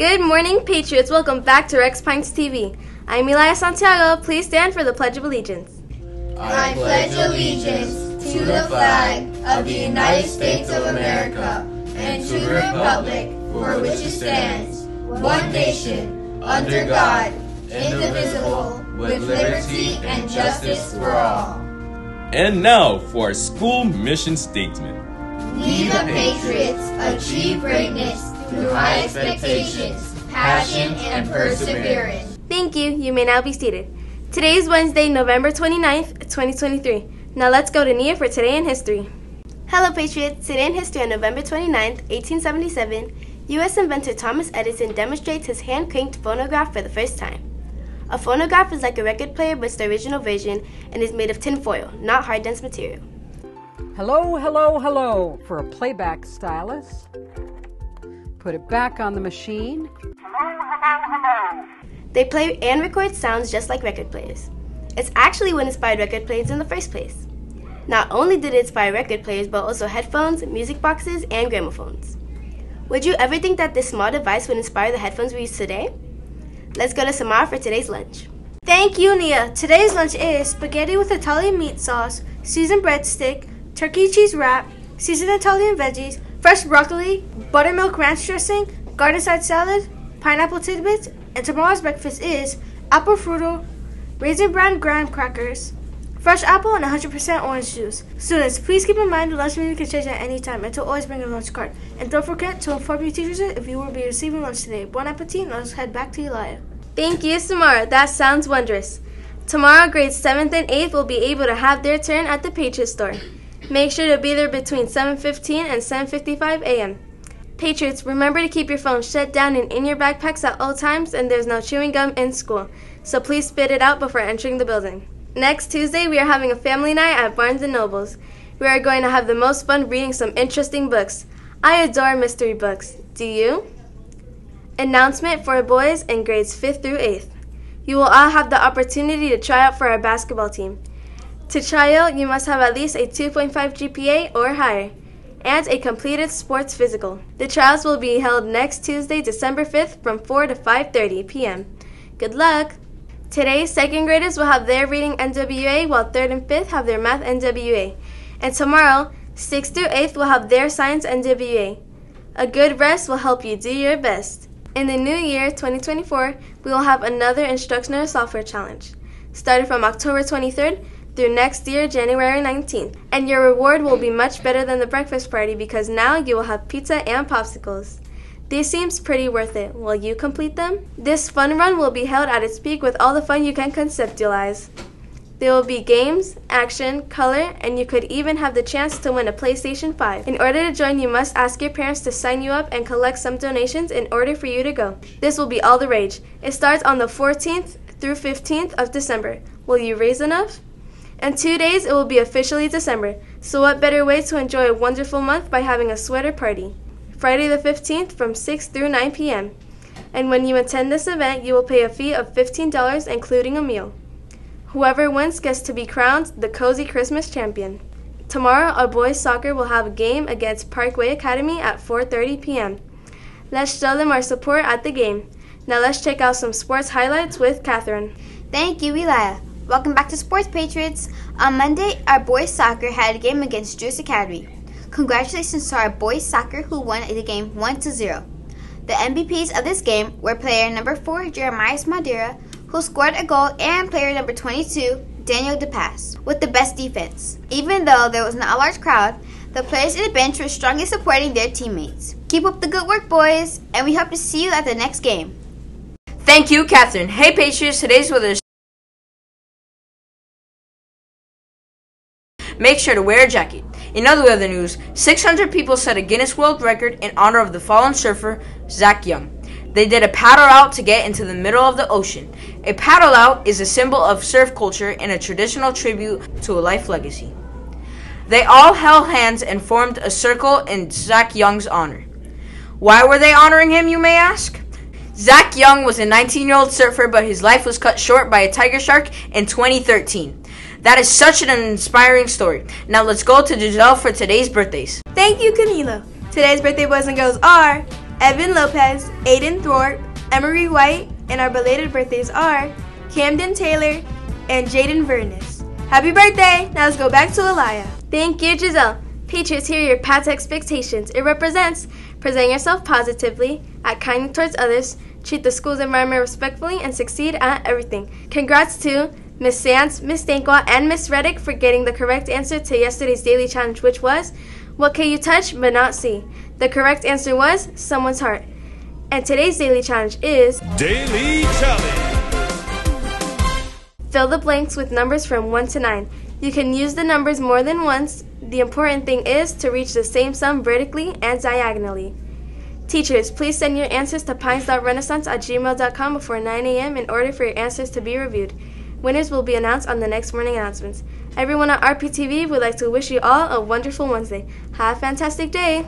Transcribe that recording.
Good morning, Patriots. Welcome back to Rex Pines TV. I'm Elia Santiago. Please stand for the Pledge of Allegiance. I pledge allegiance to the flag of the United States of America and to the republic for which it stands, one nation, under God, indivisible, with liberty and justice for all. And now for our school mission statement. We the Patriots achieve greatness through high expectations, passion, and perseverance. Thank you. You may now be seated. Today is Wednesday, November 29th, 2023. Now let's go to Nia for Today in History. Hello, Patriots. Today in History on November 29th, 1877, U.S. inventor Thomas Edison demonstrates his hand cranked phonograph for the first time. A phonograph is like a record player, but it's the original version and is made of tinfoil, not hard dense material. Hello, hello, hello for a playback stylus. Put it back on the machine. They play and record sounds just like record players. It's actually what inspired record players in the first place. Not only did it inspire record players, but also headphones, music boxes, and gramophones. Would you ever think that this small device would inspire the headphones we use today? Let's go to Samara for today's lunch. Thank you, Nia. Today's lunch is spaghetti with Italian meat sauce, seasoned breadstick, turkey cheese wrap, seasoned Italian veggies, fresh broccoli, buttermilk ranch dressing, garden side salad, pineapple tidbits, and tomorrow's breakfast is apple frutto, raisin bran graham crackers, fresh apple, and 100% orange juice. Students, please keep in mind the lunch menu can change at any time and to always bring a lunch card. And don't forget to inform your teachers if you will be receiving lunch today. Bon appetit, and let's head back to Elia. Thank you, Samara. That sounds wondrous. Tomorrow, grades 7th and 8th will be able to have their turn at the Patriot Store. Make sure to be there between 7.15 and 7.55 a.m. Patriots, remember to keep your phone shut down and in your backpacks at all times, and there's no chewing gum in school, so please spit it out before entering the building. Next Tuesday, we are having a family night at Barnes & Nobles. We are going to have the most fun reading some interesting books. I adore mystery books. Do you? Announcement for boys in grades 5th through 8th. You will all have the opportunity to try out for our basketball team. To out, you must have at least a 2.5 GPA or higher and a completed sports physical. The trials will be held next Tuesday, December 5th from 4 to 5:30 p.m. Good luck. Today, second graders will have their reading NWA while 3rd and 5th have their math NWA. And tomorrow, 6th through 8th will have their science NWA. A good rest will help you do your best. In the new year, 2024, we will have another instructional software challenge. Starting from October 23rd through next year, January 19th. And your reward will be much better than the breakfast party because now you will have pizza and popsicles. This seems pretty worth it. Will you complete them? This fun run will be held at its peak with all the fun you can conceptualize. There will be games, action, color, and you could even have the chance to win a PlayStation 5. In order to join, you must ask your parents to sign you up and collect some donations in order for you to go. This will be all the rage. It starts on the 14th through 15th of December. Will you raise enough? In two days, it will be officially December, so what better way to enjoy a wonderful month by having a sweater party? Friday the 15th from 6 through 9 p.m. And when you attend this event, you will pay a fee of $15, including a meal. Whoever wins gets to be crowned the Cozy Christmas Champion. Tomorrow, our boys soccer will have a game against Parkway Academy at 4:30 p.m. Let's show them our support at the game. Now let's check out some sports highlights with Catherine. Thank you, Elia. Welcome back to Sports Patriots. On Monday, our boys soccer had a game against Juice Academy. Congratulations to our boys soccer who won the game 1 to 0. The MVPs of this game were player number 4 Jeremiah Madeira, who scored a goal, and player number 22 Daniel DePass, with the best defense. Even though there was not a large crowd, the players in the bench were strongly supporting their teammates. Keep up the good work, boys, and we hope to see you at the next game. Thank you, Catherine. Hey, Patriots, today's weather Make sure to wear a jacket. In other weather news, 600 people set a Guinness World Record in honor of the fallen surfer, Zach Young. They did a paddle out to get into the middle of the ocean. A paddle out is a symbol of surf culture and a traditional tribute to a life legacy. They all held hands and formed a circle in Zach Young's honor. Why were they honoring him, you may ask? Zach Young was a 19 year old surfer, but his life was cut short by a tiger shark in 2013. That is such an inspiring story. Now let's go to Giselle for today's birthdays. Thank you, Camilo. Today's birthday boys and girls are Evan Lopez, Aiden Thorpe, Emery White, and our belated birthdays are Camden Taylor and Jaden Vernis. Happy birthday! Now let's go back to Alaya. Thank you, Giselle. Patriots, here are your past expectations. It represents present yourself positively, act kindly towards others, treat the school's environment respectfully, and succeed at everything. Congrats to Miss Sands, Miss Dankwa, and Miss Reddick for getting the correct answer to yesterday's daily challenge, which was What can you touch but not see? The correct answer was someone's heart. And today's daily challenge is Daily Challenge. Fill the blanks with numbers from 1 to 9. You can use the numbers more than once. The important thing is to reach the same sum vertically and diagonally. Teachers, please send your answers to pines.renaissance at gmail.com before 9 a.m. in order for your answers to be reviewed. Winners will be announced on the next morning announcements. Everyone at RPTV would like to wish you all a wonderful Wednesday. Have a fantastic day!